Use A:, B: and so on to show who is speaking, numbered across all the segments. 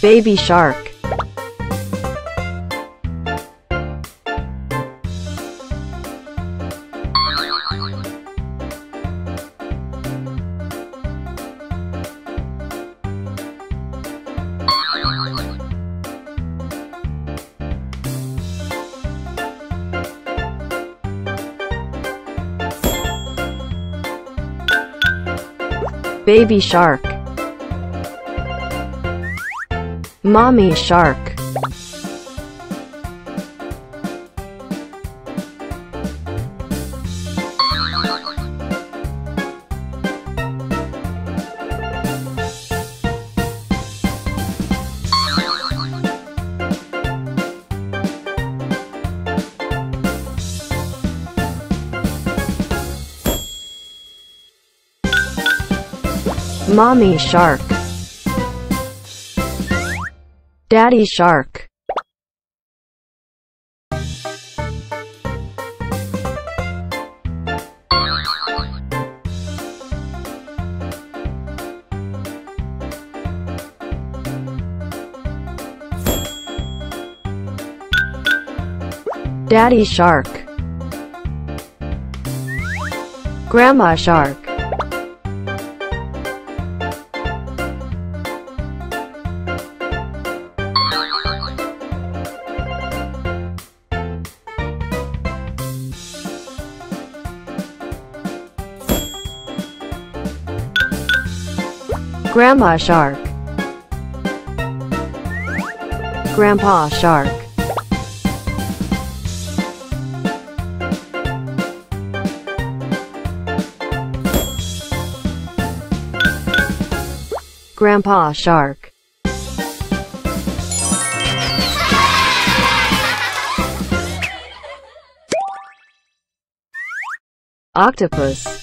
A: Baby shark. Baby shark. Mommy shark. Mommy shark. Daddy shark. Daddy shark. Grandma shark. Grandma shark. Grandpa shark. Grandpa shark. Octopus.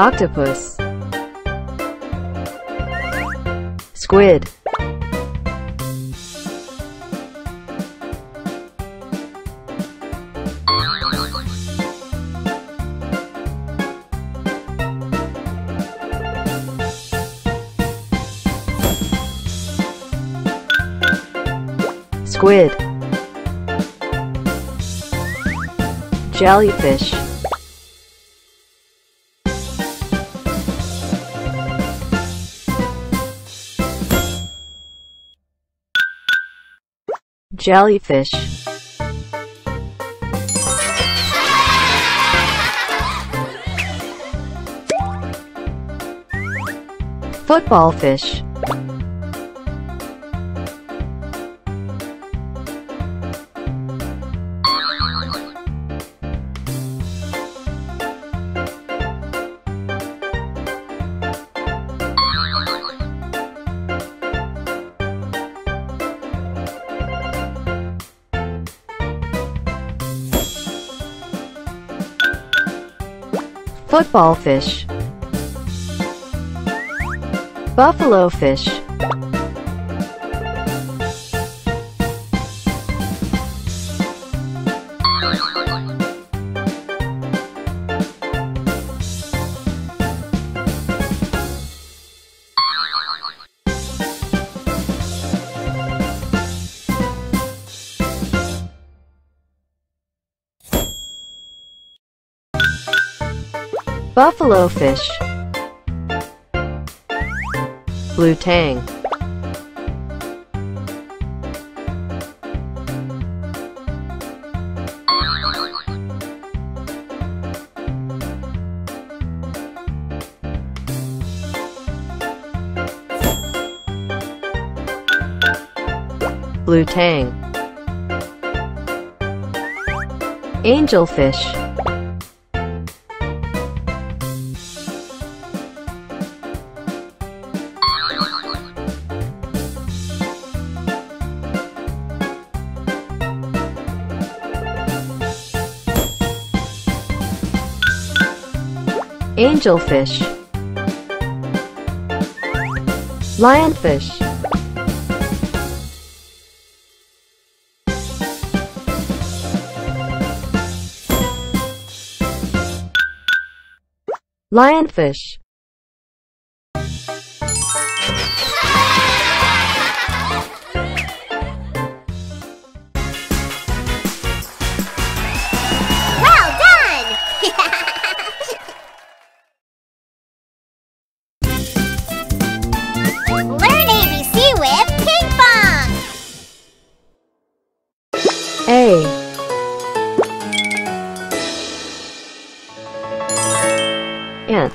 A: Octopus. Squid. Squid. Jellyfish. Jellyfish. Football fish. Football fish. Buffalo fish. Buffalo fish. Blue tang. Blue tang. Angelfish. Angelfish Lionfish Lionfish Ant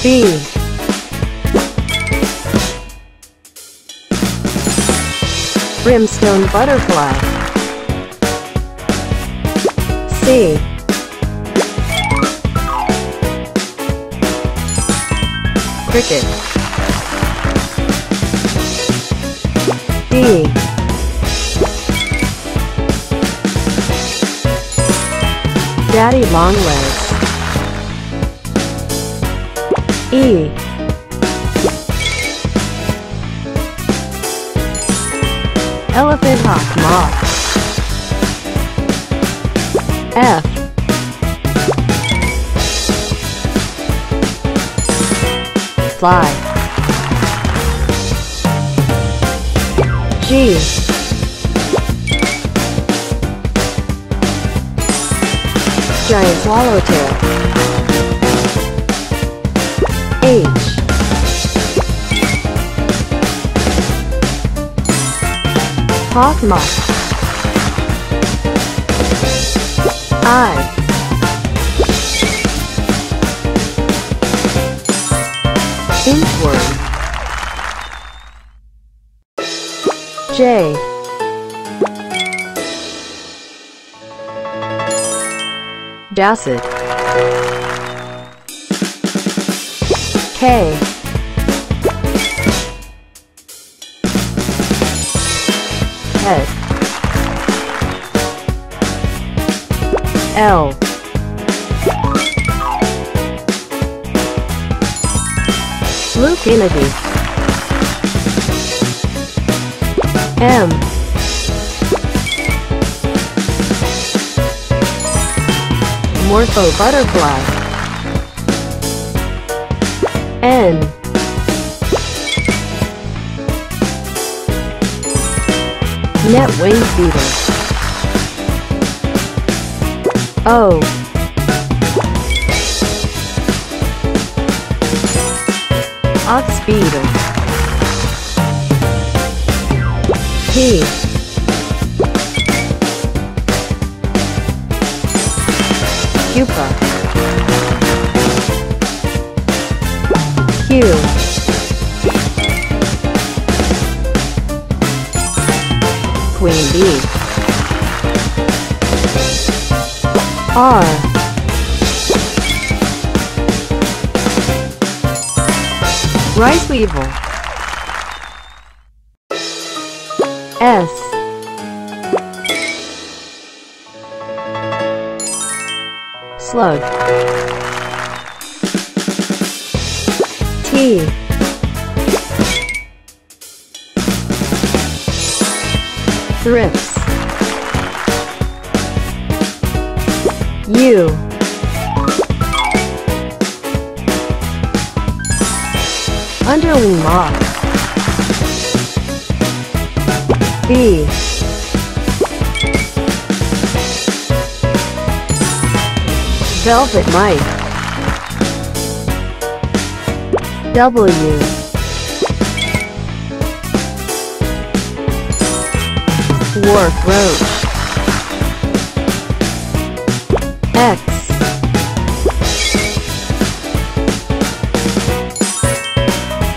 A: B. Brimstone butterfly. C. Cricket. D Daddy Longlegs E. Elephant Hawk Moth. F. Fly. G Giant swallowtail H. Hawk moth I. Inchworm J Dasset K. Head L. Blue Kennedy. M Morpho butterfly. N. Net wing beetle O. Ox beetle P Weevil S. Slug. T. Thrips. U B. Velvet mite W. Wharf roach X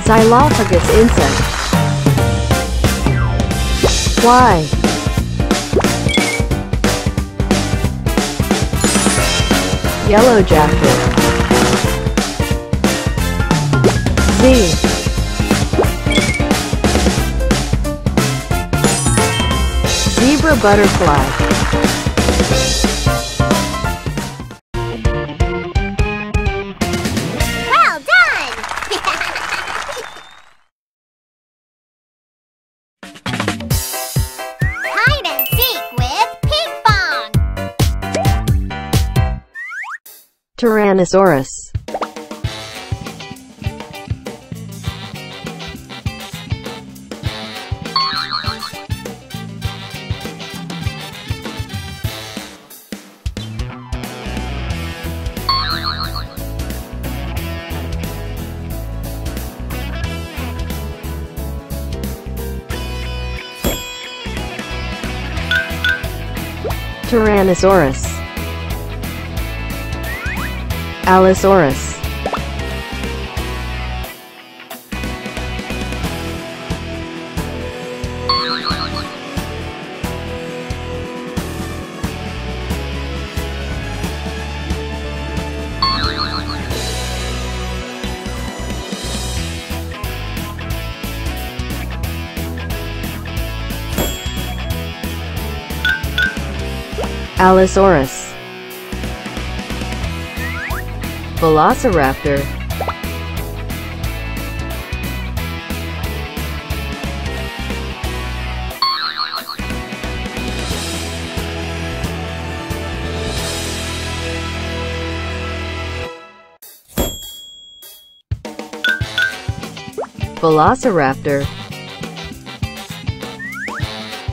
A: Xylophagus insect. Y Yellow jacket. Z. Zebra butterfly Tyrannosaurus. Tyrannosaurus. Allosaurus. Allosaurus. Velociraptor. Velociraptor.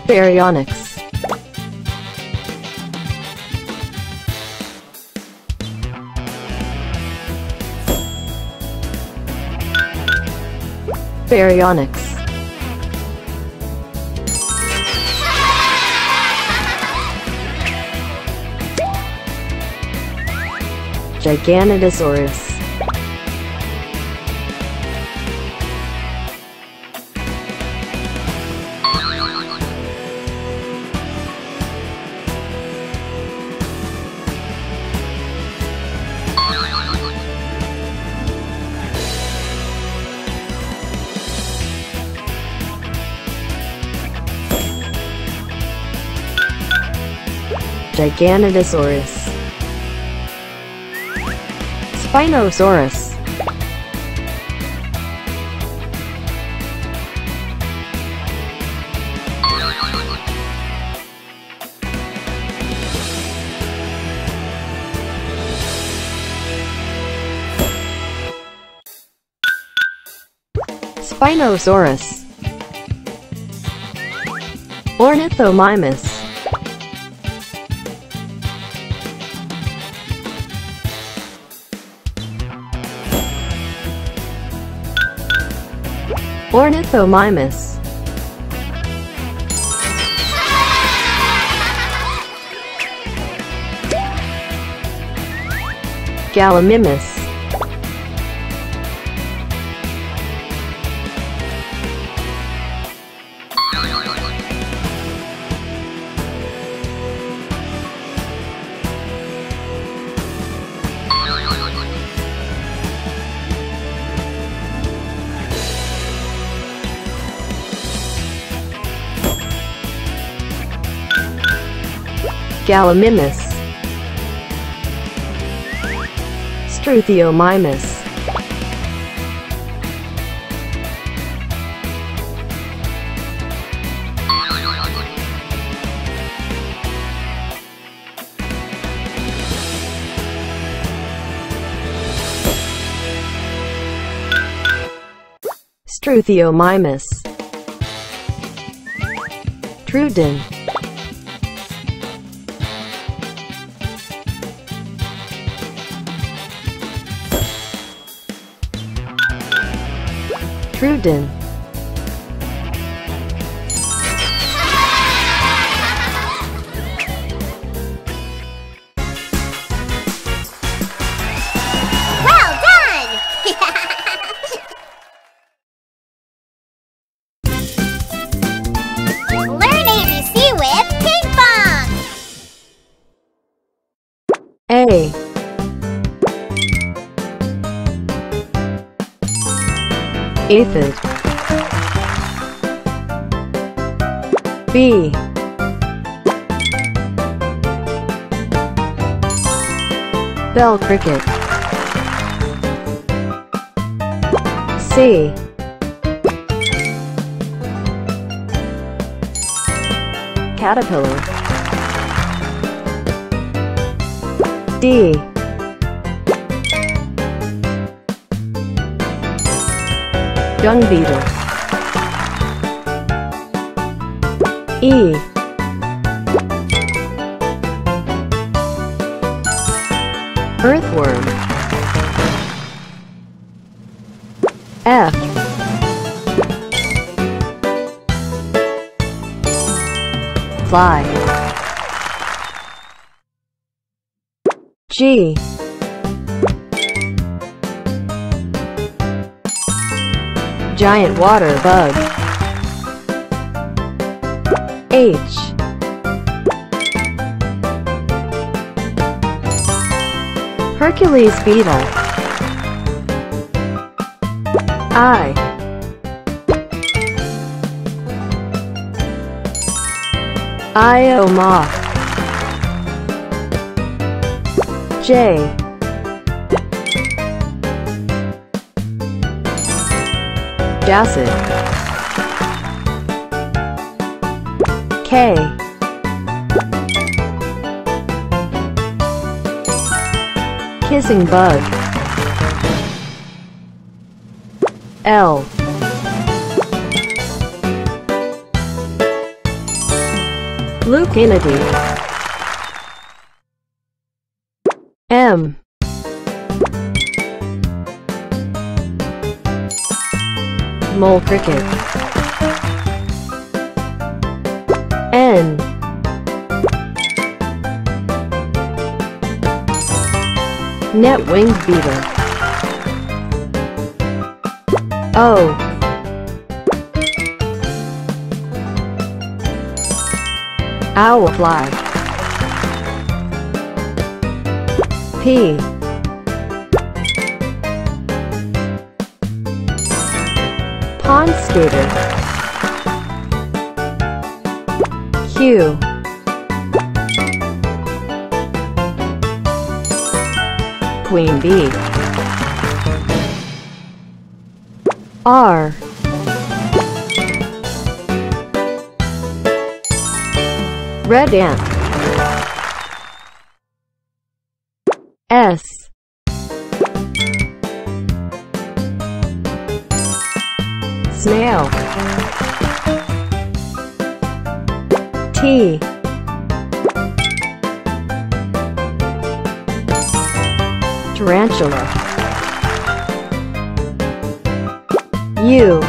A: Baryonyx. Baryonyx. Giganotosaurus. Giganotosaurus. Spinosaurus. Spinosaurus. Ornithomimus. Ornithomimus. Gallimimus. Gallimimus. Struthiomimus. Struthiomimus.
B: Troodon.
A: Troodon. Aphid. B. Bell cricket. C. Caterpillar. D. Dung beetle. E. Earthworm. F. Fly. G. Giant water bug. H. Hercules beetle. I. Io moth. J. Jassid. K. Kissing bug. L. Luke Lucinidy. M. Mole cricket. N. Net-winged beetle. O. Owlfly. P. Pond skater. Q. Queen bee. R. Red ant. Snail. T. Tarantula. U.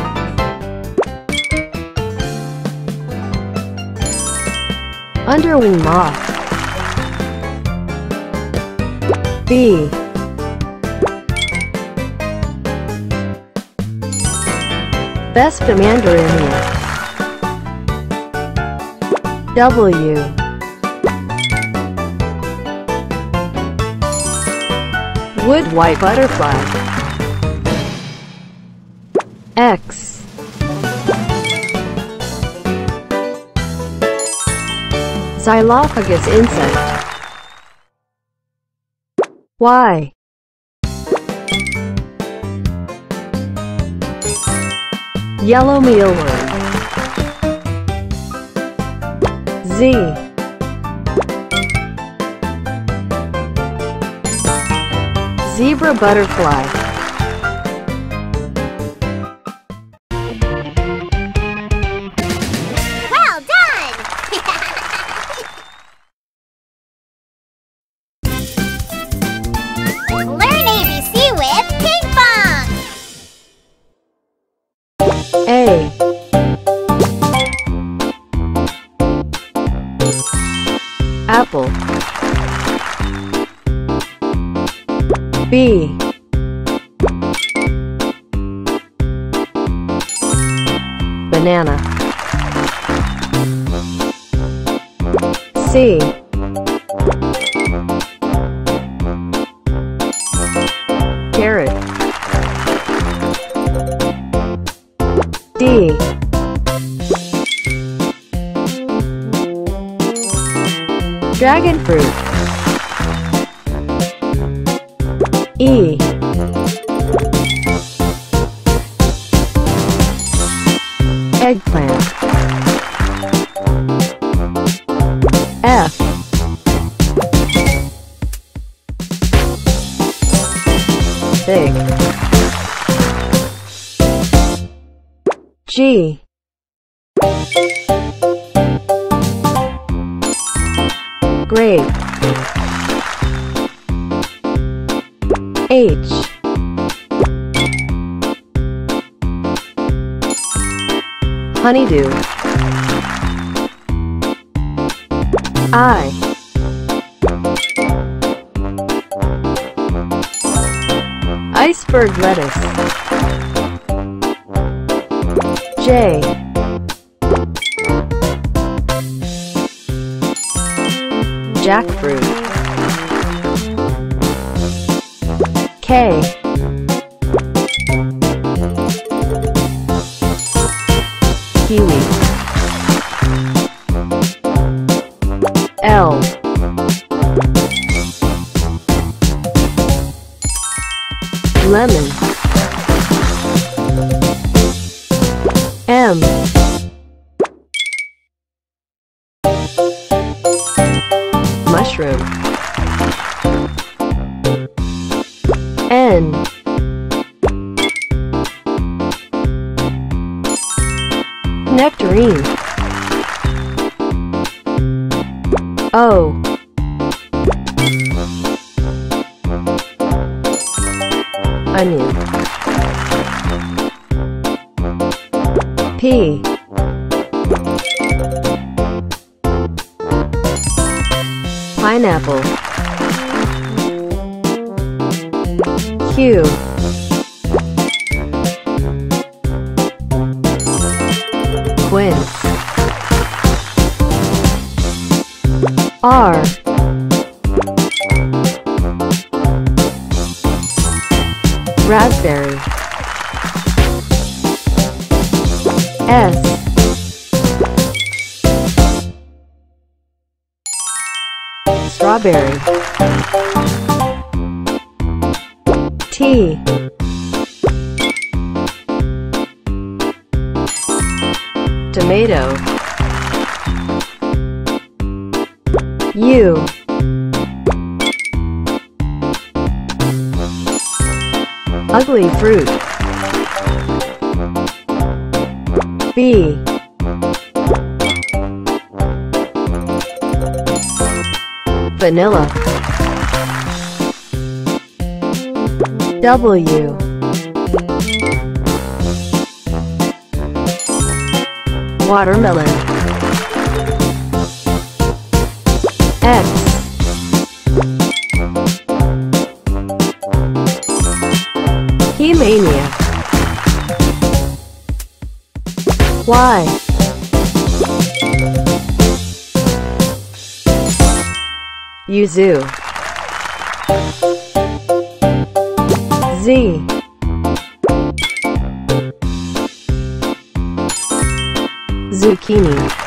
A: Underwing moth. B. Vespa mandarinia. W. Wood white butterfly. X. Xylophagus insect. Y. Yellow mealworm. Z. Zebra butterfly. B. Banana. C. Carrot. D. Dragon fruit. E. Eggplant. F. Fig. G Grape Honeydew. I. Iceberg lettuce. J. Jackfruit. K Oh. O Onion P. Pineapple. Q Strawberry. T. Tomato. U. Ugly fruit. B Vanilla. W. Watermelon. X. Ximenia Y Yuzu Z. Zucchini